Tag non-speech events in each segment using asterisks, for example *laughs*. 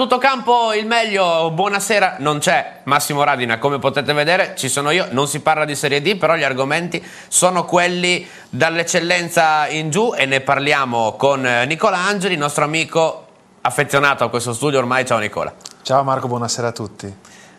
tutto campo il meglio, buonasera, non c'è Massimo Radina, come potete vedere ci sono io, non si parla di Serie D, però gli argomenti sono quelli dall'eccellenza in giù e ne parliamo con eh, Nicola Angeli, nostro amico affezionato a questo studio ormai, ciao Nicola. Ciao Marco, buonasera a tutti.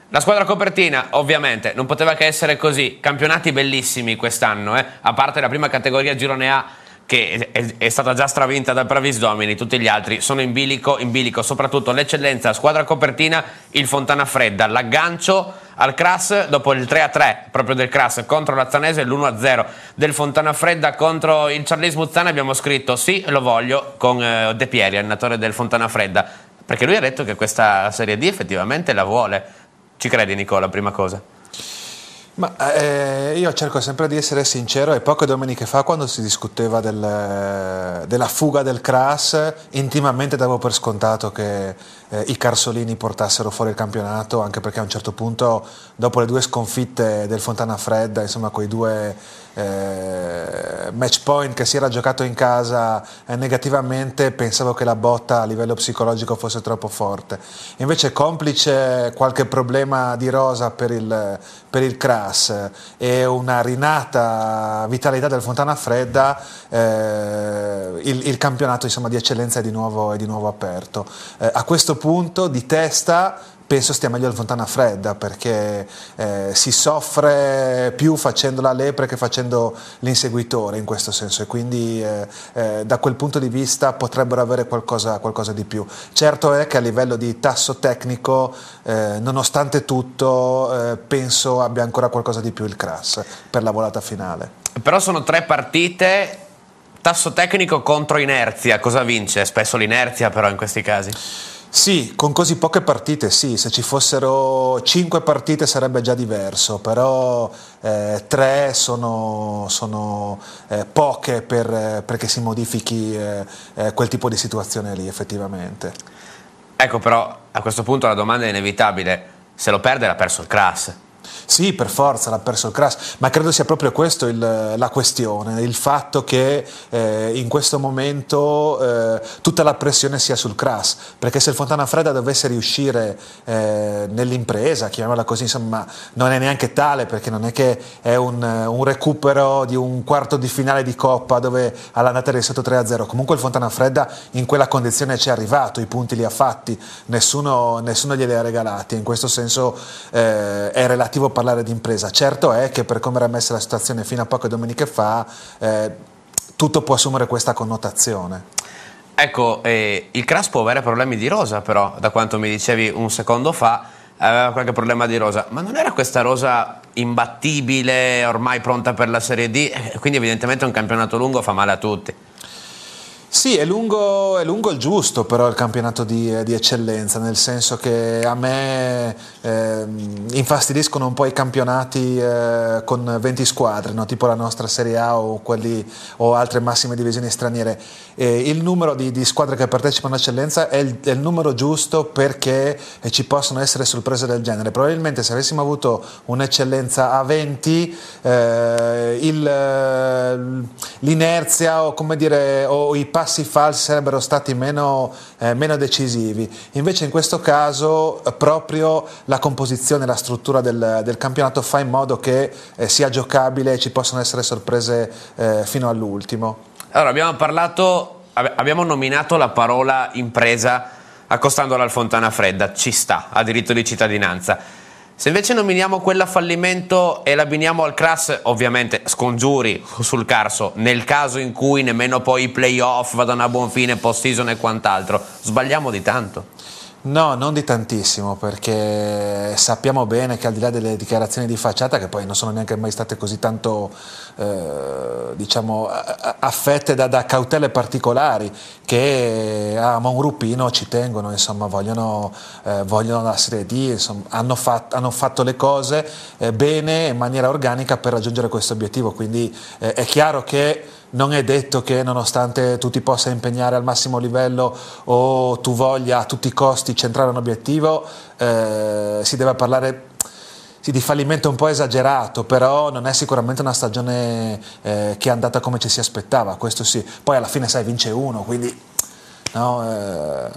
La squadra copertina, ovviamente, non poteva che essere così. Campionati bellissimi quest'anno, eh? a parte la prima categoria Girone A che è, è stata già stravinta dal Pravis Domini, tutti gli altri sono in bilico, in bilico soprattutto l'eccellenza, squadra copertina, il Fontana Fredda, l'aggancio al Crass dopo il 3-3 proprio del Crass contro l'Azzanese e l'1-0 del Fontana Fredda contro il Charles Muzzana abbiamo scritto sì, lo voglio con eh, De Pieri, allenatore del Fontana Fredda, perché lui ha detto che questa Serie D effettivamente la vuole. Ci credi Nicola, prima cosa? Ma eh, io cerco sempre di essere sincero e poche domeniche fa quando si discuteva del, della fuga del Crass, intimamente davo per scontato che eh, i Carsolini portassero fuori il campionato, anche perché a un certo punto, dopo le due sconfitte del Fontana Fredda, insomma quei due eh, match point che si era giocato in casa eh, negativamente, pensavo che la botta a livello psicologico fosse troppo forte. Invece complice qualche problema di rosa per il, per il Crass e una rinata vitalità del Fontana Fredda, eh, il, il, campionato insomma, di eccellenza è di nuovo, è di nuovo aperto. Eh, a questo punto di testa penso stia meglio il Fontana Fredda perché eh, si soffre più facendo la lepre che facendo l'inseguitore in questo senso e quindi eh, eh, da quel punto di vista potrebbero avere qualcosa, qualcosa, di più. Certo è che a livello di tasso tecnico, eh, nonostante tutto, eh, penso abbia ancora qualcosa di più il Crass per la volata finale. Però sono tre partite Tasso tecnico contro inerzia, cosa vince? Spesso l'inerzia però in questi casi. Sì, con così poche partite sì, se ci fossero cinque partite sarebbe già diverso, però eh, tre sono, sono eh, poche per, perché si modifichi eh, eh, quel tipo di situazione lì effettivamente. Ecco però a questo punto la domanda è inevitabile, se lo perde l'ha perso il Crass. Sì, per forza l'ha perso il Crash, ma credo sia proprio questa la questione, il fatto che eh, in questo momento eh, tutta la pressione sia sul Crash, perché se il Fontana Fredda dovesse riuscire eh, nell'impresa, chiamiamola così, insomma, non è neanche tale perché non è che è un, un recupero di un quarto di finale di Coppa dove all'andata è sotto 3-0, comunque il Fontana Fredda in quella condizione ci è arrivato, i punti li ha fatti, nessuno, nessuno glieli ha regalati, in questo senso eh, è relativo parlare di impresa. Certo è che per come era messa la situazione fino a poche domeniche fa, eh, tutto può assumere questa connotazione. Ecco, eh, il Cras può avere problemi di rosa però, da quanto mi dicevi un secondo fa, aveva qualche problema di rosa, ma non era questa rosa imbattibile, ormai pronta per la Serie D, eh, quindi evidentemente un campionato lungo fa male a tutti. Sì, è lungo, è lungo, il giusto però il campionato di, di, eccellenza, nel senso che a me eh, infastidiscono un po' i campionati eh, con 20 squadre, no? tipo la nostra Serie A o, quelli, o altre massime divisioni straniere. Eh, il numero di, di, squadre che partecipano a eccellenza è il, è il numero giusto perché ci possono essere sorprese del genere. Probabilmente se avessimo avuto un'eccellenza a 20, eh, il, l'inerzia o, dire, o i passi falsi sarebbero stati meno, eh, meno decisivi. Invece in questo caso eh, proprio la composizione, la struttura del, del campionato fa in modo che eh, sia giocabile e ci possano essere sorprese eh, fino all'ultimo. Allora abbiamo parlato, abbiamo nominato la parola impresa accostandola al Fontana Fredda, ci sta, ha diritto di cittadinanza. Se invece nominiamo quella fallimento e l'abbiniamo al crash, ovviamente scongiuri sul Carso, nel caso in cui nemmeno poi i playoff vadano a buon fine, post season e quant'altro, sbagliamo di tanto. No, non di tantissimo, perché sappiamo bene che al di là delle dichiarazioni di facciata, che poi non sono neanche mai state così tanto eh, diciamo, affette da, da, cautele particolari, che a Mongrupino ci tengono, insomma, vogliono, eh, vogliono, la Serie D, insomma, hanno, fatto, hanno, fatto le cose eh, bene in maniera organica per raggiungere questo obiettivo, quindi eh, è chiaro che non è detto che nonostante tu ti possa impegnare al massimo livello o tu voglia a tutti i costi centrare un obiettivo, eh, si deve parlare sì, di fallimento un po' esagerato, però non è sicuramente una stagione eh, che è andata come ci si aspettava, questo sì. Poi alla fine sai vince uno, quindi no, eh,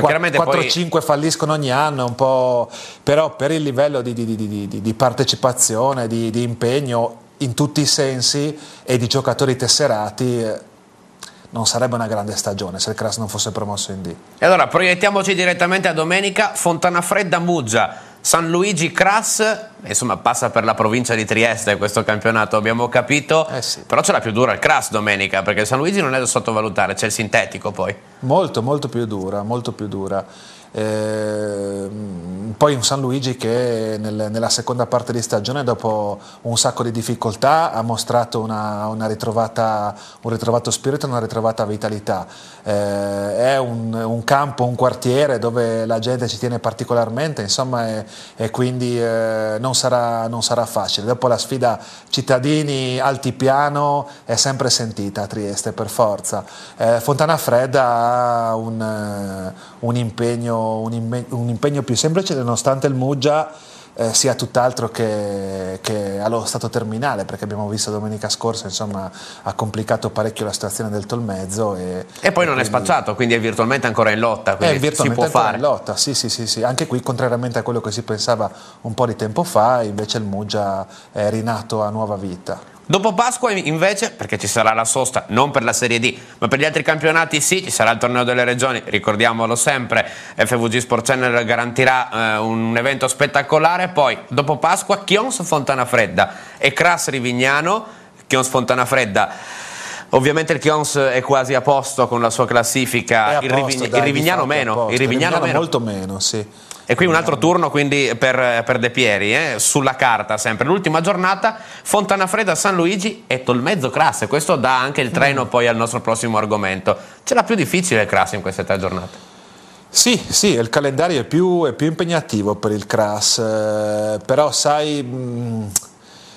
chiaramente 4-5 poi- falliscono ogni anno, un po', però per il livello di, di- di- di- partecipazione, di impegno in tutti i sensi e di giocatori tesserati, eh, non sarebbe una grande stagione se il Cras non fosse promosso in D. E allora proiettiamoci direttamente a domenica, Fontanafredda Muggia, San Luigi Cras, insomma passa per la provincia di Trieste questo campionato, abbiamo capito, Eh sì. però c'è la più dura il Cras domenica, perché San Luigi non è da sottovalutare, c'è il sintetico poi. Molto, molto più dura, molto più dura. Ehm, poi un San Luigi che nel- nella seconda parte di stagione, dopo un sacco di difficoltà, ha mostrato una, una ritrovata, un ritrovato spirito e una ritrovata vitalità. Eh, è un, un campo, un quartiere dove la gente ci tiene particolarmente, insomma, e, e quindi eh, non, sarà, non sarà facile. Dopo la sfida cittadini altipiano è sempre sentita a Trieste per forza. Eh, Fontana Fredda ha un, eh, un impegno, un, impe- un impegno più semplice nonostante il Muggia eh, sia tutt'altro che, che allo stato terminale perché abbiamo visto domenica scorsa insomma ha complicato parecchio la situazione del Tolmezzo e, E poi non è quindi- spacciato, quindi è virtualmente ancora in lotta, è quindi si virtualmente può fare. in lotta, sì, sì, sì, sì. Anche qui, contrariamente a quello che si pensava un po' di tempo fa, invece il Muggia è rinato a nuova vita. Dopo Pasqua invece, perché ci sarà la sosta non per la Serie D, ma per gli altri campionati sì, ci sarà il torneo delle regioni, ricordiamolo sempre, FVG Sport Channel garantirà eh, un evento spettacolare, poi dopo Pasqua Chions Fontana Fredda e Cras Rivignano, Chions Fontana Fredda. Ovviamente il Chions è quasi a posto con la sua classifica, a il, posto, Rivign- dai, il Rivignano meno, posto. il Rivignano meno. molto meno, sì. E qui un altro turno quindi per, per De Pieri, eh, sulla carta sempre. L'ultima giornata, Fontanafredda, San Luigi e Tolmezzo Crasse. Questo dà anche il Mm. treno poi al nostro prossimo argomento. C'è la più difficile Crasse in queste tre giornate. Sì, sì, il calendario è più, è più impegnativo per il CRAS, eh, però sai, mh,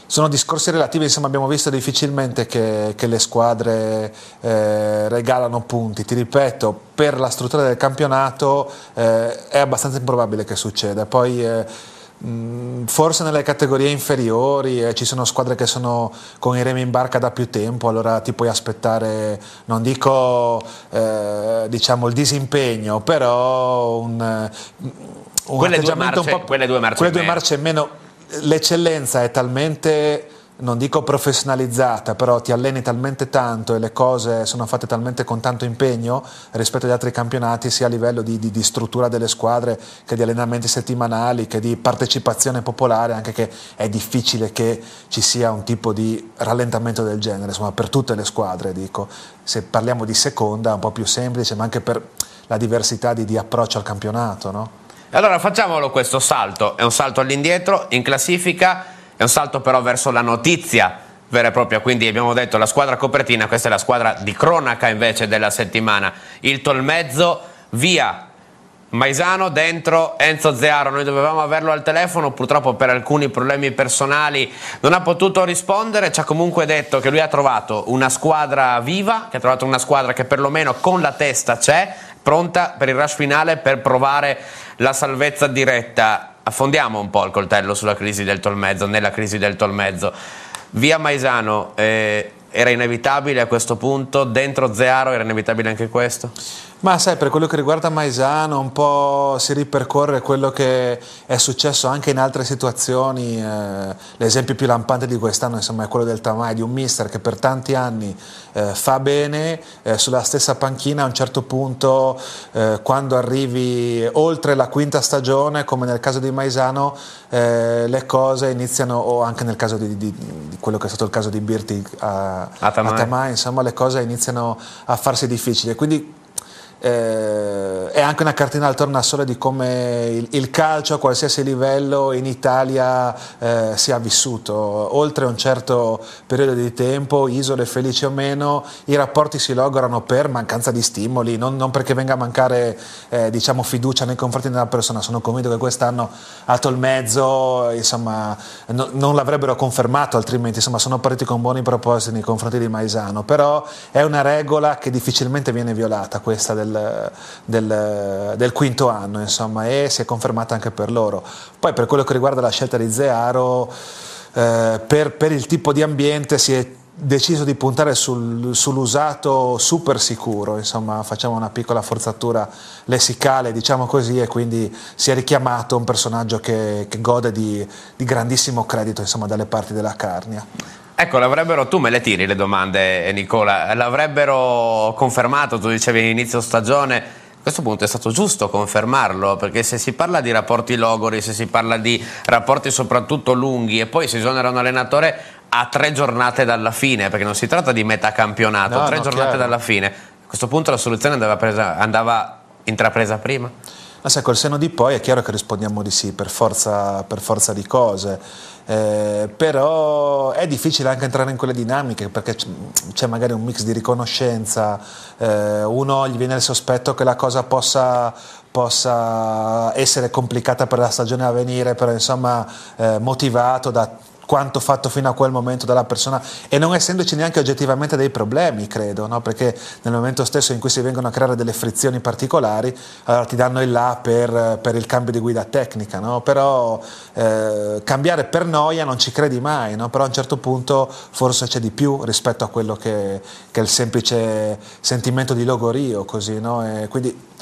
sono discorsi relativi, insomma abbiamo visto difficilmente che, che le squadre eh, regalano punti, ti ripeto, per la struttura del campionato eh, è abbastanza improbabile che succeda, poi... eh, mh, Forse nelle categorie inferiori eh, ci sono squadre che sono con i remi in barca da più tempo, allora ti puoi aspettare, non dico eh, diciamo il disimpegno, però un, eh, un Quelle due marce- un po', quelle due marce quelle due meno. marce in meno. L'eccellenza è talmente, non dico professionalizzata, però ti alleni talmente tanto e le cose sono fatte talmente con tanto impegno rispetto agli altri campionati, sia a livello di, di- di struttura delle squadre che di allenamenti settimanali, che di partecipazione popolare, anche che è difficile che ci sia un tipo di rallentamento del genere, insomma per tutte le squadre dico. Se parliamo di seconda è un po' più semplice, ma anche per la diversità di, di approccio al campionato, no? Allora facciamolo questo salto. È un salto all'indietro in classifica, è un salto però verso la notizia vera e propria. Quindi abbiamo detto la squadra copertina, questa è la squadra di cronaca invece della settimana. Il Tolmezzo via. Maisano dentro Enzo Zearo, noi dovevamo averlo al telefono, purtroppo per alcuni problemi personali non ha potuto rispondere, ci ha comunque detto che lui ha trovato una squadra viva, che ha trovato una squadra che perlomeno con la testa c'è, pronta per il rush finale per provare la salvezza diretta. Affondiamo un po' il coltello sulla crisi del Tolmezzo, nella crisi del Tolmezzo. Via Maisano eh, era inevitabile a questo punto, dentro Zearo era inevitabile anche questo? Ma sai, per quello che riguarda Maisano, un po' si ripercorre quello che è successo anche in altre situazioni. eh, l'esempio più lampante di quest'anno insomma, è quello del Tamai, di un mister che per tanti anni eh, fa bene, eh, sulla stessa panchina a un certo punto, eh, quando arrivi oltre la quinta stagione, come nel caso di Maisano, eh, le cose iniziano, o anche nel caso di, di- di quello che è stato il caso di Birti a, A Tamai. a Tamai, insomma le cose iniziano a farsi difficili. Quindi eh, è anche una cartina al tornasole di come il, il, calcio a qualsiasi livello in Italia eh, sia vissuto. Oltre un certo periodo di tempo, isole felici o meno, i rapporti si lograno per mancanza di stimoli, non, non perché venga a mancare eh, diciamo, fiducia nei confronti della persona. Sono convinto che quest'anno a Tolmezzo insomma, no, non l'avrebbero confermato, altrimenti insomma, sono partiti con buoni propositi nei confronti di Maisano. Però è una regola che difficilmente viene violata, questa del del, del, quinto anno, insomma, e si è confermata anche per loro. Poi per quello che riguarda la scelta di Zearo, eh, per, per il tipo di ambiente si è deciso di puntare sul, sull'usato super sicuro, insomma facciamo una piccola forzatura lessicale diciamo così e quindi si è richiamato un personaggio che, che gode di, di, grandissimo credito insomma dalle parti della Carnia. Ecco, l'avrebbero, tu me le tiri le domande Nicola, l'avrebbero confermato, tu dicevi all'inizio stagione, a questo punto è stato giusto confermarlo, perché se si parla di rapporti logori, se si parla di rapporti soprattutto lunghi e poi si esonera un allenatore a tre giornate dalla fine, perché non si tratta di metà campionato, no, tre no, giornate chiaro. dalla fine, a questo punto la soluzione andava, presa, andava intrapresa prima? Ma sai, col seno di poi è chiaro che rispondiamo di sì, per forza, per forza di cose. Eh, però è difficile anche entrare in quelle dinamiche perché c'è magari un mix di riconoscenza, eh, uno gli viene il sospetto che la cosa possa, possa essere complicata per la stagione a venire, però insomma eh, motivato da quanto fatto fino a quel momento dalla persona e non essendoci neanche oggettivamente dei problemi, credo, no? perché nel momento stesso in cui si vengono a creare delle frizioni particolari, allora ti danno il là per, per il cambio di guida tecnica, no? però eh, cambiare per noia non ci credi mai, no? però a un certo punto forse c'è di più rispetto a quello che, che è il semplice sentimento di logorio, così, quindi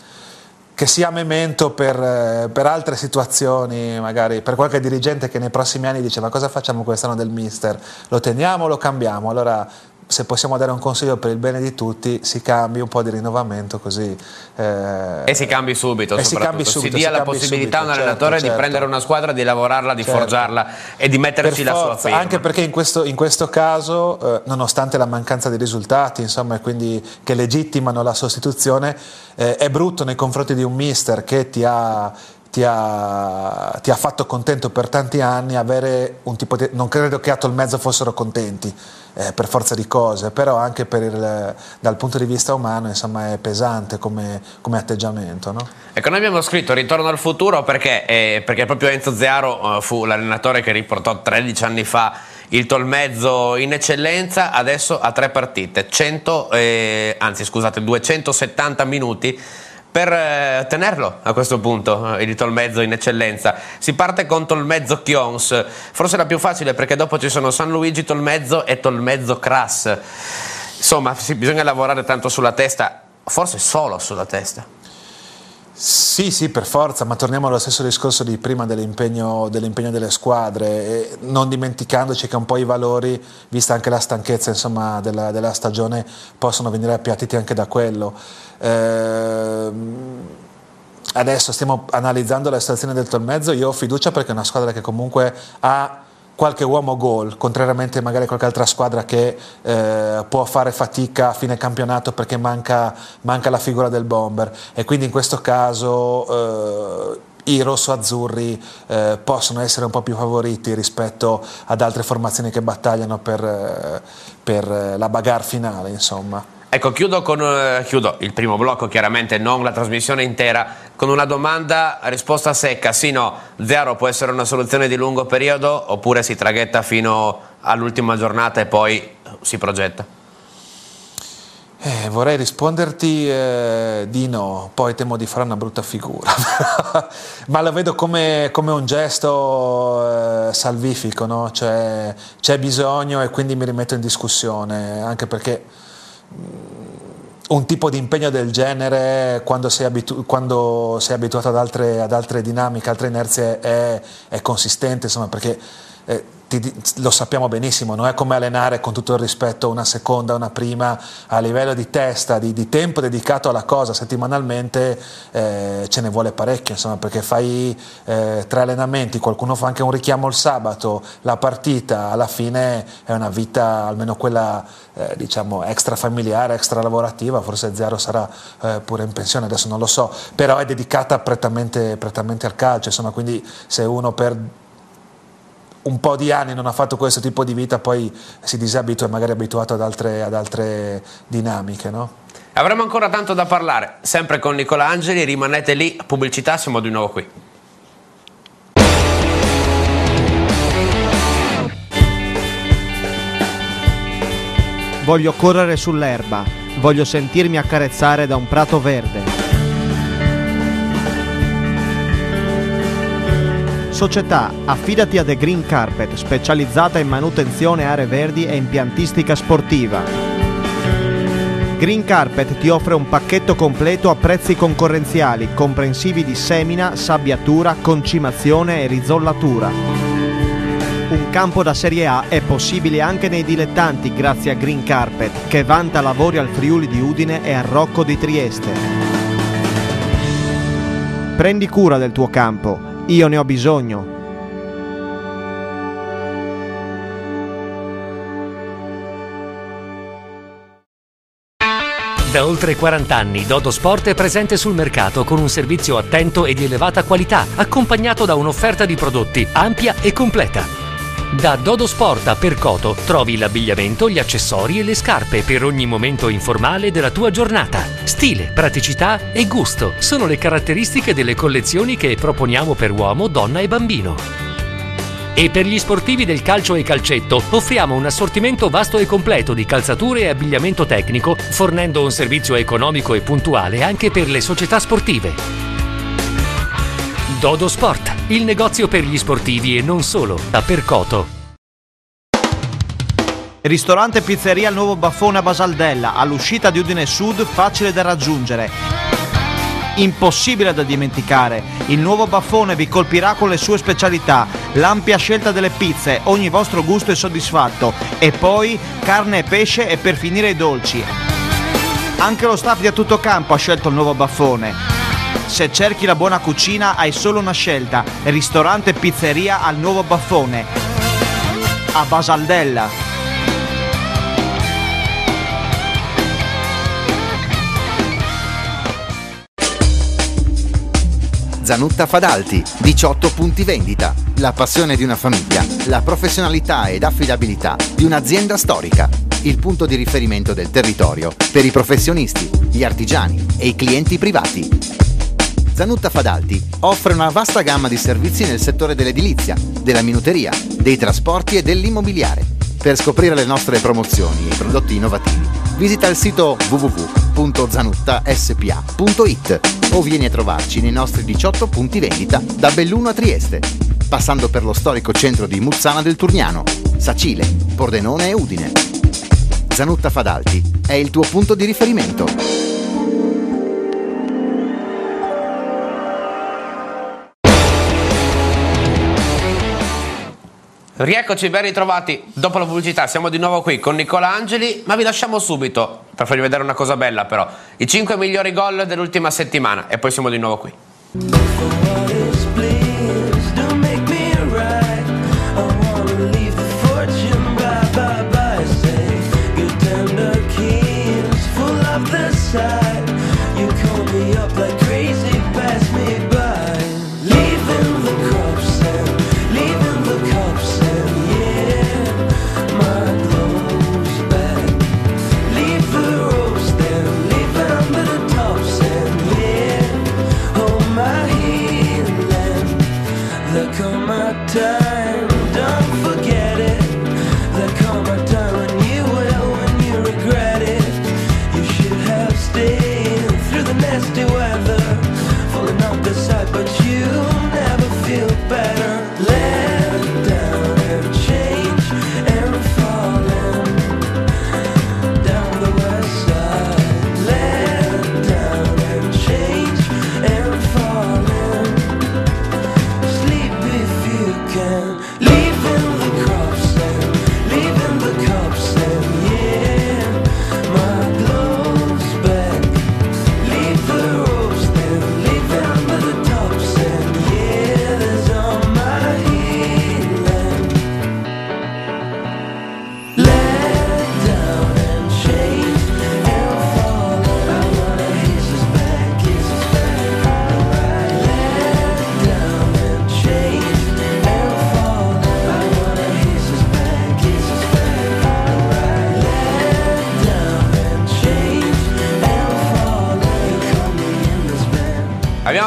che sia memento per, eh, per, altre situazioni, magari per qualche dirigente che nei prossimi anni dice ma cosa facciamo quest'anno del mister? Lo teniamo o lo cambiamo? Allora se possiamo dare un consiglio per il bene di tutti, si cambi un po' di rinnovamento così. Eh, e si cambi subito, si, cambi subito, si dia si la possibilità a un allenatore certo, di prendere una squadra, di lavorarla, di certo. forgiarla e di metterci per la forza, sua firma. Anche perché in questo, in questo caso, eh, nonostante la mancanza di risultati, insomma, quindi che legittimano la sostituzione, eh, è brutto nei confronti di un mister che ti ha ti ha, ti ha, fatto contento per tanti anni avere un tipo di... non credo che a Tolmezzo fossero contenti eh, per forza di cose, però anche il, dal punto di vista umano insomma, è pesante come, come atteggiamento. No? Ecco, noi abbiamo scritto Ritorno al futuro perché, eh, perché proprio Enzo Zearo eh, fu l'allenatore che riportò 13 anni fa il Tolmezzo in eccellenza, adesso ha tre partite, 100, eh, anzi scusate, 270 minuti per eh, tenerlo a questo punto, eh, il Tolmezzo in eccellenza. Si parte con Tolmezzo Chions, forse la più facile perché dopo ci sono San Luigi Tolmezzo e Tolmezzo Crass. Insomma, sì, bisogna lavorare tanto sulla testa, forse solo sulla testa. Sì, sì, per forza, ma torniamo allo stesso discorso di prima dell'impegno, dell'impegno delle squadre, non dimenticandoci che un po' i valori, vista anche la stanchezza insomma, della, della, stagione, possono venire appiattiti anche da quello. Eh, adesso stiamo analizzando la situazione del Tolmezzo, io ho fiducia perché è una squadra che comunque ha qualche uomo gol, contrariamente magari a qualche altra squadra che eh, può fare fatica a fine campionato perché manca, manca, la figura del bomber e quindi in questo caso eh, i rosso-azzurri eh, possono essere un po' più favoriti rispetto ad altre formazioni che battagliano per, eh, per la bagarre finale insomma. Ecco, chiudo, con, uh, chiudo, il primo blocco, chiaramente non la trasmissione intera, con una domanda, risposta secca, sì no, zero può essere una soluzione di lungo periodo oppure si traghetta fino all'ultima giornata e poi si progetta? Eh, vorrei risponderti eh, di no, poi temo di fare una brutta figura, *laughs* ma lo vedo come, come un gesto eh, salvifico, no? cioè, c'è bisogno e quindi mi rimetto in discussione, anche perché un tipo di impegno del genere quando sei, abitu- quando sei abituato ad altre, ad altre, dinamiche, altre inerzie è, è consistente, insomma, perché eh, ti, lo sappiamo benissimo, non è come allenare con tutto il rispetto una seconda, una prima, a livello di testa, di, di tempo dedicato alla cosa settimanalmente eh, ce ne vuole parecchio, insomma, perché fai eh, tre allenamenti, qualcuno fa anche un richiamo il sabato, la partita alla fine è una vita, almeno quella eh, diciamo extra familiare, extra lavorativa, forse Zero sarà eh, pure in pensione, adesso non lo so, però è dedicata prettamente, prettamente al calcio, insomma, quindi se uno per un po' di anni non ha fatto questo tipo di vita, poi si disabitua e magari è abituato ad altre, ad altre dinamiche. No? Avremo ancora tanto da parlare, sempre con Nicola Angeli, rimanete lì, pubblicità, siamo di nuovo qui. Voglio correre sull'erba, voglio sentirmi accarezzare da un prato verde. Società, affidati a The Green Carpet, specializzata in manutenzione aree verdi e impiantistica sportiva. Green Carpet ti offre un pacchetto completo a prezzi concorrenziali, comprensivi di semina, sabbiatura, concimazione e rizollatura. Un campo da Serie A è possibile anche nei dilettanti grazie a Green Carpet, che vanta lavori al Friuli di Udine e al Rocco di Trieste. Prendi cura del tuo campo io ne ho bisogno. Da oltre 40 anni Dodo Sport è presente sul mercato con un servizio attento e di elevata qualità, accompagnato da un'offerta di prodotti ampia e completa. Da Dodo Sport a Percoto trovi l'abbigliamento, gli accessori e le scarpe per ogni momento informale della tua giornata. Stile, praticità e gusto sono le caratteristiche delle collezioni che proponiamo per uomo, donna e bambino. E per gli sportivi del calcio e calcetto offriamo un assortimento vasto e completo di calzature e abbigliamento tecnico, fornendo un servizio economico e puntuale anche per le società sportive. Dodo Sport il negozio per gli sportivi e non solo, da Percoto. Ristorante Pizzeria Il Nuovo Baffone a Basaldella, all'uscita di Udine Sud, facile da raggiungere. Impossibile da dimenticare, il nuovo baffone vi colpirà con le sue specialità, l'ampia scelta delle pizze, ogni vostro gusto è soddisfatto e poi carne e pesce e per finire i dolci. Anche lo staff di A Tutto Campo ha scelto il nuovo baffone. Se cerchi la buona cucina hai solo una scelta, ristorante e pizzeria al nuovo baffone. A Basaldella. Zanutta Fadalti, 18 punti vendita, la passione di una famiglia, la professionalità ed affidabilità di un'azienda storica, il punto di riferimento del territorio per i professionisti, gli artigiani e i clienti privati. Zanutta Fadalti offre una vasta gamma di servizi nel settore dell'edilizia, della minuteria, dei trasporti e dell'immobiliare. Per scoprire le nostre promozioni e i prodotti innovativi, visita il sito www.zanuttaspa.it o vieni a trovarci nei nostri 18 punti vendita da Belluno a Trieste, passando per lo storico centro di Muzzana del Turniano, Sacile, Pordenone e Udine. Zanutta Fadalti è il tuo punto di riferimento. Rieccoci, ben ritrovati dopo la pubblicità. Siamo di nuovo qui con Nicola Angeli, ma vi lasciamo subito per farvi vedere una cosa bella, però. I 5 migliori gol dell'ultima settimana e poi siamo di nuovo qui.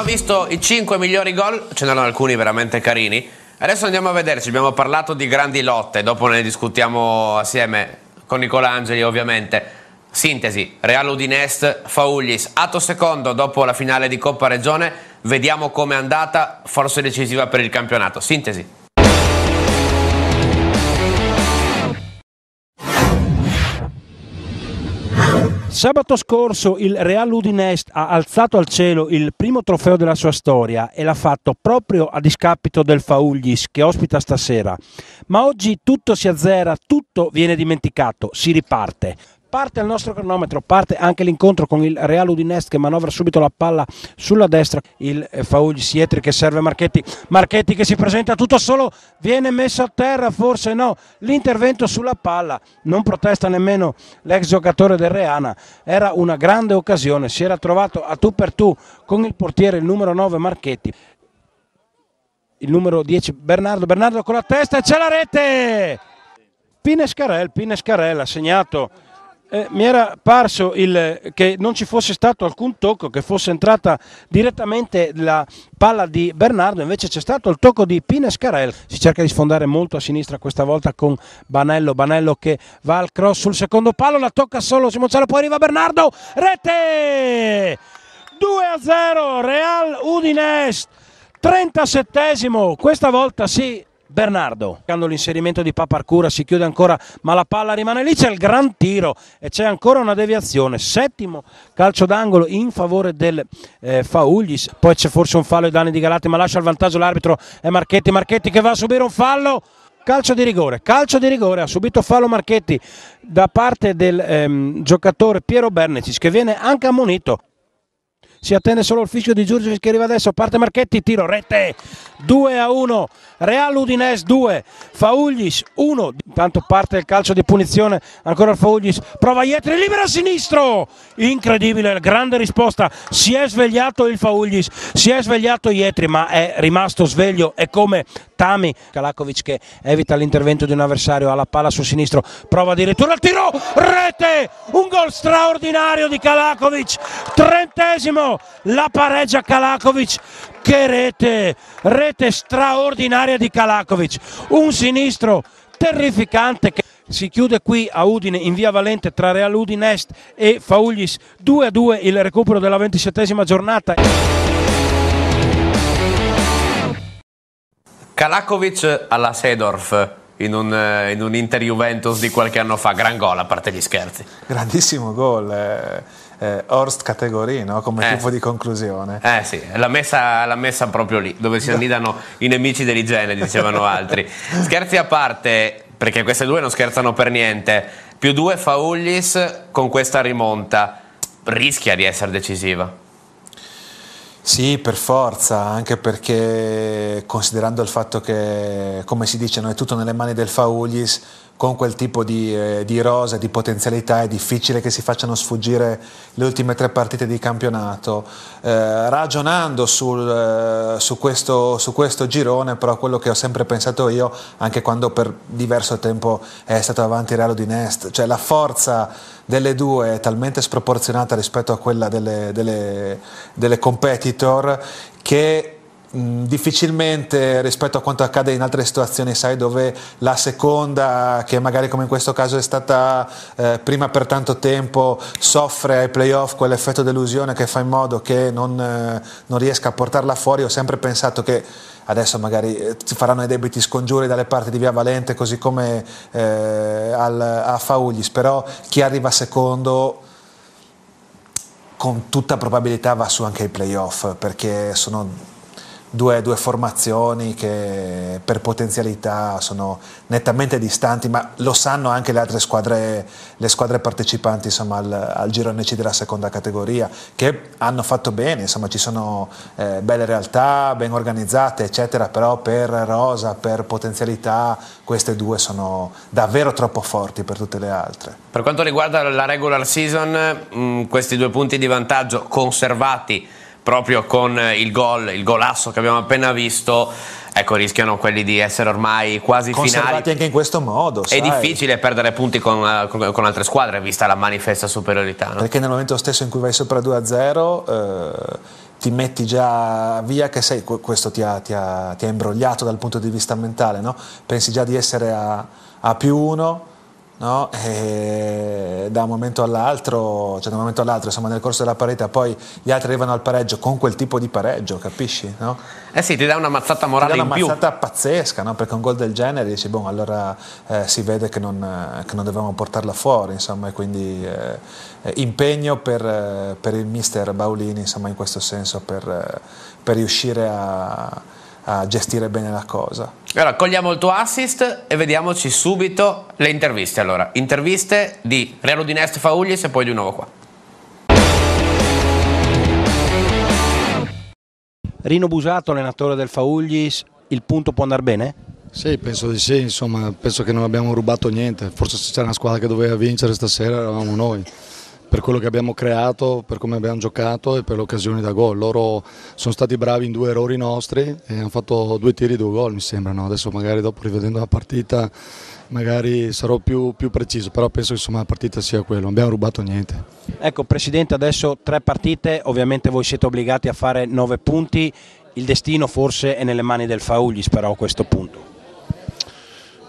Visto i 5 migliori gol, ce n'erano alcuni veramente carini. Adesso andiamo a vederci, abbiamo parlato di grandi lotte, dopo ne discutiamo assieme con Nicolangeli ovviamente. Sintesi, Real Udinest, Faullis, atto secondo dopo la finale di Coppa Regione, vediamo com'è andata, forse decisiva per il campionato. Sintesi. Sabato scorso il Real Udinest ha alzato al cielo il primo trofeo della sua storia e l'ha fatto proprio a discapito del Faulgis che ospita stasera. Ma oggi tutto si azzera, tutto viene dimenticato, si riparte. Parte il nostro cronometro, parte anche l'incontro con il Real Udinest che manovra subito la palla sulla destra, il eh, Faugli Sietri che serve Marchetti, Marchetti che si presenta tutto solo, viene messo a terra, forse no, l'intervento sulla palla, non protesta nemmeno l'ex giocatore del Reana, era una grande occasione, si era trovato a tu per tu con il portiere il numero 9 Marchetti, il numero 10 Bernardo, Bernardo con la testa e c'è la rete! Pinescarel, Pinescarel ha segnato eh, mi era parso il, che non ci fosse stato alcun tocco, che fosse entrata direttamente la palla di Bernardo, invece c'è stato il tocco di Pinescarel. Si cerca di sfondare molto a sinistra questa volta con Banello, Banello che va al cross sul secondo palo, la tocca solo Simoncello, poi arriva Bernardo, rete! 2 a 0, Real Udinese, 37esimo, questa volta sì, Bernardo, l'inserimento di Paparcura si chiude ancora, ma la palla rimane lì, c'è il gran tiro e c'è ancora una deviazione. Settimo calcio d'angolo in favore del eh, Fauglis. Poi c'è forse un fallo ai danni di Galati, ma lascia il vantaggio l'arbitro. È Marchetti, Marchetti che va a subire un fallo. Calcio di rigore, calcio di rigore, ha subito fallo Marchetti da parte del ehm, giocatore Piero Bernecis che viene anche ammonito si attende solo il fischio di Giurgic che arriva adesso, parte Marchetti, tiro, rete, 2 a 1, Real Udinese 2, Fauglis 1, intanto parte il calcio di punizione, ancora il Fauglis, prova Ietri, libera a sinistro, incredibile, grande risposta, si è svegliato il Fauglis, si è svegliato Ietri ma è rimasto sveglio, è come Tami, Kalakovic che evita l'intervento di un avversario alla palla sul sinistro, prova addirittura il tiro, rete, un gol straordinario di Kalakovic, trentesimo, la pareggia Kalakovic, che rete, rete straordinaria di Kalakovic, un sinistro terrificante che si chiude qui a Udine in via Valente tra Real Udinest e Fauglis 2 a 2 il recupero della ventisettesima giornata. Kalakovic alla Sedorf in un, in un Inter Juventus di qualche anno fa, gran gol a parte gli scherzi. Grandissimo gol. Eh eh, Horst categoria no? come Eh. tipo di conclusione. Eh sì, l'ha messa, l'ha messa proprio lì, dove si annidano i nemici dell'igiene, dicevano *laughs* altri. Scherzi a parte, perché queste due non scherzano per niente, più due Faullis con questa rimonta rischia di essere decisiva. Sì, per forza, anche perché considerando il fatto che, come si dice, non è tutto nelle mani del Fauglis, con quel tipo di, eh, di rosa, di potenzialità, è difficile che si facciano sfuggire le ultime tre partite di campionato. Eh, ragionando sul, eh, su, questo, su questo girone, però quello che ho sempre pensato io, anche quando per diverso tempo è stato avanti Real Udinese, cioè la forza delle due è talmente sproporzionata rispetto a quella delle, delle, delle competitor che difficilmente rispetto a quanto accade in altre situazioni, sai, dove la seconda, che magari come in questo caso è stata eh, prima per tanto tempo, soffre ai playoff quell'effetto delusione che fa in modo che non, eh, non riesca a portarla fuori. Ho sempre pensato che adesso magari eh, si faranno i debiti scongiuri dalle parti di Via Valente, così come eh, al, a Fauglis, però chi arriva secondo con tutta probabilità va su anche ai playoff perché sono due, due formazioni che per potenzialità sono nettamente distanti, ma lo sanno anche le altre squadre, le squadre partecipanti insomma, al, al girone C della seconda categoria, che hanno fatto bene, insomma ci sono eh, belle realtà, ben organizzate, eccetera, però per rosa, per potenzialità, queste due sono davvero troppo forti per tutte le altre. Per quanto riguarda la regular season, mh, questi due punti di vantaggio conservati proprio con il gol, il golasso che abbiamo appena visto, ecco, rischiano quelli di essere ormai quasi Conservati finali. anche in questo modo. È sai. difficile perdere punti con, con- con altre squadre, vista la manifesta superiorità. no? Perché nel momento stesso in cui vai sopra 2-0 eh, ti metti già via che sei, questo ti ha, ti ha, ti ha imbrogliato dal punto di vista mentale, no? pensi già di essere a, a più uno No? E da un momento all'altro, cioè da un momento all'altro, insomma, nel corso della partita, poi gli altri arrivano al pareggio con quel tipo di pareggio, capisci? No? Eh sì, ti dà una mazzata morale ti dà in una più. mazzata pazzesca, no? perché un gol del genere dici, boh, allora eh, si vede che non, che non, dovevamo portarla fuori, insomma, e quindi eh, impegno per, eh, per, il mister Baulini, insomma, in questo senso, per, eh, per riuscire a a gestire bene la cosa. Allora, cogliamo il tuo assist e vediamoci subito le interviste. Allora, interviste di Real Udinese Fauglis e poi di nuovo qua. Rino Busato, allenatore del Fauglis, il punto può andare bene? Sì, penso di sì, insomma, penso che non abbiamo rubato niente, forse se c'era una squadra che doveva vincere stasera eravamo noi per quello che abbiamo creato, per come abbiamo giocato e per le occasioni da gol. Loro sono stati bravi in due errori nostri e hanno fatto due tiri e due gol mi sembrano. Adesso magari dopo rivedendo la partita magari sarò più, più preciso, però penso che insomma, la partita sia quello, non abbiamo rubato niente. Ecco Presidente, adesso tre partite, ovviamente voi siete obbligati a fare nove punti, il destino forse è nelle mani del Fauglis però a questo punto.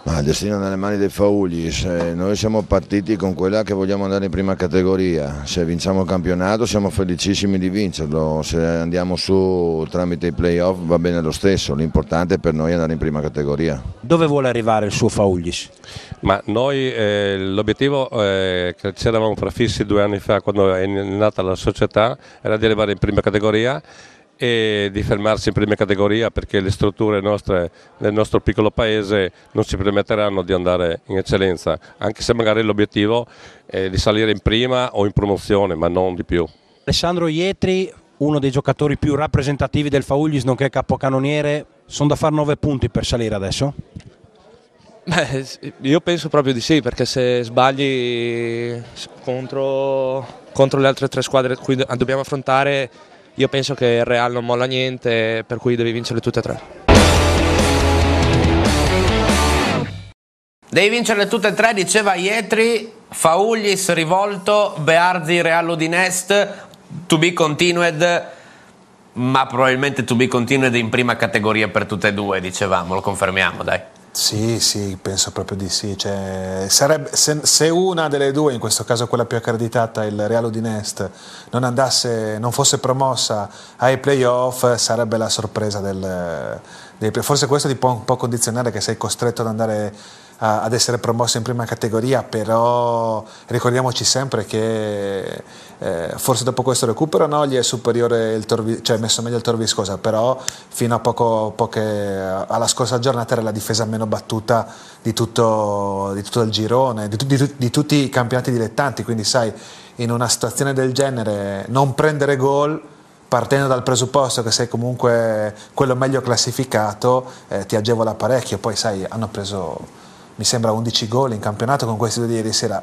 Ma il destino è nelle mani dei Fauli, se noi siamo partiti con quella che vogliamo andare in prima categoria, se vinciamo il campionato siamo felicissimi di vincerlo, se andiamo su tramite i playoff va bene lo stesso, l'importante per noi è andare in prima categoria. Dove vuole arrivare il suo Fauglis? Ma noi eh, l'obiettivo eh, che ci eravamo prefissi due anni fa quando è nata la società era di arrivare in prima categoria e di fermarsi in prima categoria perché le strutture nostre nel nostro piccolo paese non ci permetteranno di andare in eccellenza, anche se magari l'obiettivo è di salire in prima o in promozione, ma non di più. Alessandro Ietri, uno dei giocatori più rappresentativi del Faullis, nonché capocannoniere, sono da fare 9 punti per salire adesso? Beh, io penso proprio di sì, perché se sbagli contro, contro le altre tre squadre cui dobbiamo affrontare io penso che il Real non molla niente, per cui devi vincere tutte e tre. Devi vincere tutte e tre, diceva Ietri, Faullis rivolto, Bearzi Real Udinest, to be continued, ma probabilmente to be continued in prima categoria per tutte e due, dicevamo, lo confermiamo, dai. Sì, sì, penso proprio di sì. Cioè, sarebbe, se, se, una delle due, in questo caso quella più accreditata, il Real Udinest, non, andasse, non fosse promossa ai playoff, sarebbe la sorpresa del, dei Forse questo ti può un po' condizionare che sei costretto ad andare ad essere promosso in prima categoria, però ricordiamoci sempre che eh, forse dopo questo recupero no, gli è superiore il Torvi, cioè messo meglio il Toro Viscosa, però fino a poco, poche, alla scorsa giornata era la difesa meno battuta di tutto, di tutto il girone, di, di, di tutti i campionati dilettanti, quindi sai, in una situazione del genere non prendere gol partendo dal presupposto che sei comunque quello meglio classificato eh, ti agevola parecchio, poi sai hanno preso mi sembra 11 gol in campionato con questi due di ieri sera.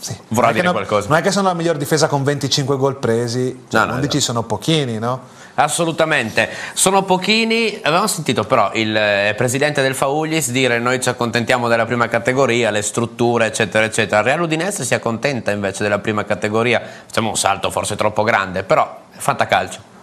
Sì. Vorrà dire non, qualcosa. Non è che sono la miglior difesa con 25 gol presi, cioè no, no, 11 no. sono pochini, no? Assolutamente, sono pochini. Avevamo sentito però il eh, presidente del Faullis dire noi ci accontentiamo della prima categoria, le strutture, eccetera, eccetera. Real Udinese si accontenta invece della prima categoria. Facciamo un salto forse troppo grande, però è fatta calcio.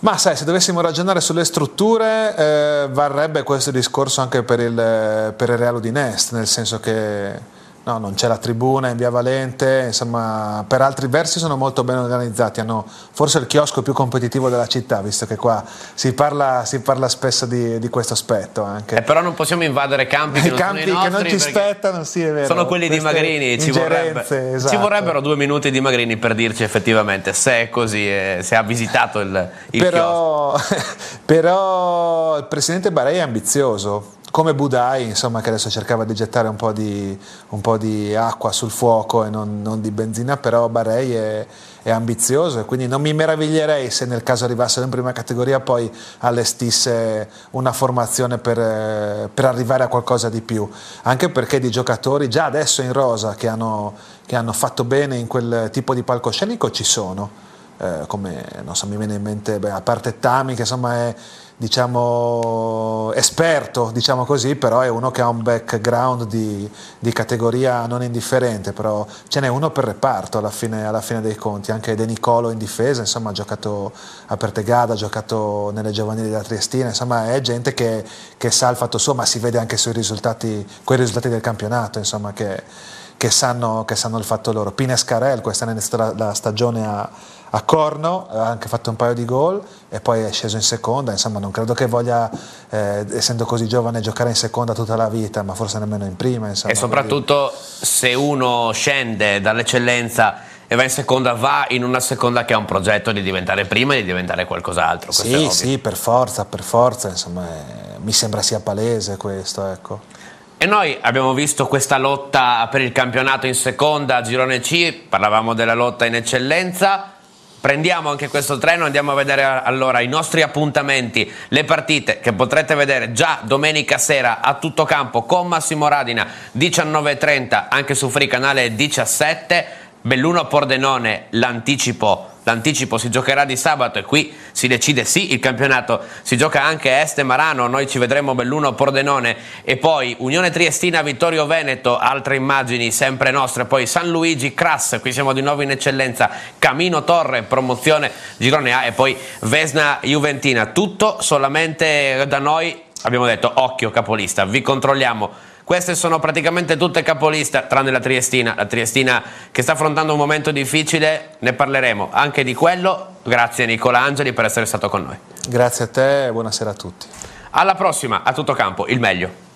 Ma sai, se dovessimo ragionare sulle strutture, eh, varrebbe questo discorso anche per il, per il Real Udinese, nel senso che no, non c'è la tribuna in via Valente, insomma per altri versi sono molto ben organizzati, hanno forse il chiosco più competitivo della città, visto che qua si parla, si parla spesso di, di, questo aspetto anche. Eh, però non possiamo invadere campi che, non, *laughs* campi sono che non ci spettano, sì è vero. Sono quelli di Magrini, ci, vorrebbe, esatto. ci, vorrebbero due minuti di Magrini per dirci effettivamente se è così, eh, se ha visitato il, il però, *laughs* però il presidente Barei è ambizioso, come Budai, insomma, che adesso cercava di gettare un po' di, un po di acqua sul fuoco e non, non di benzina, però Barei è, è, ambizioso e quindi non mi meraviglierei se nel caso arrivassero in prima categoria poi allestisse una formazione per, per arrivare a qualcosa di più, anche perché di giocatori già adesso in rosa che hanno, che hanno fatto bene in quel tipo di palcoscenico ci sono eh, come so, mi viene in mente, beh, a parte Tami che insomma è diciamo esperto, diciamo così, però è uno che ha un background di, di categoria non indifferente, però ce n'è uno per reparto alla fine, alla fine dei conti, anche De Nicolo in difesa, insomma ha giocato a Pertegada, ha giocato nelle giovanili della Triestina, insomma è gente che, che sa il fatto suo, ma si vede anche sui risultati, quei risultati del campionato, insomma che, che, sanno, che sanno il fatto loro. Pines Carel quest'anno è la stagione a a Corno, ha anche fatto un paio di gol e poi è sceso in seconda, insomma non credo che voglia, eh, essendo così giovane, giocare in seconda tutta la vita, ma forse nemmeno in prima. Insomma, e soprattutto se uno scende dall'eccellenza e va in seconda, va in una seconda che ha un progetto di diventare prima e di diventare qualcos'altro. Sì, sì, per forza, per forza, insomma, eh, mi sembra sia palese questo, ecco. E noi abbiamo visto questa lotta per il campionato in seconda, girone C, parlavamo della lotta in eccellenza Prendiamo anche questo treno, andiamo a vedere allora i nostri appuntamenti, le partite che potrete vedere già domenica sera a tutto campo con Massimo Radina 19.30 anche su Free Canale 17, Belluno Pordenone l'anticipo L'anticipo si giocherà di sabato e qui si decide sì il campionato, si gioca anche Este Marano, noi ci vedremo Belluno Pordenone e poi Unione Triestina Vittorio Veneto, altre immagini sempre nostre, poi San Luigi Crass, qui siamo di nuovo in eccellenza, Camino Torre, promozione Girone A e poi Vesna Juventina, tutto solamente da noi abbiamo detto occhio capolista, vi controlliamo queste sono praticamente tutte capolista, tranne la Triestina. La Triestina che sta affrontando un momento difficile, ne parleremo anche di quello. Grazie Nicola Angeli per essere stato con noi. Grazie a te e buonasera a tutti. Alla prossima, a tutto campo, il meglio.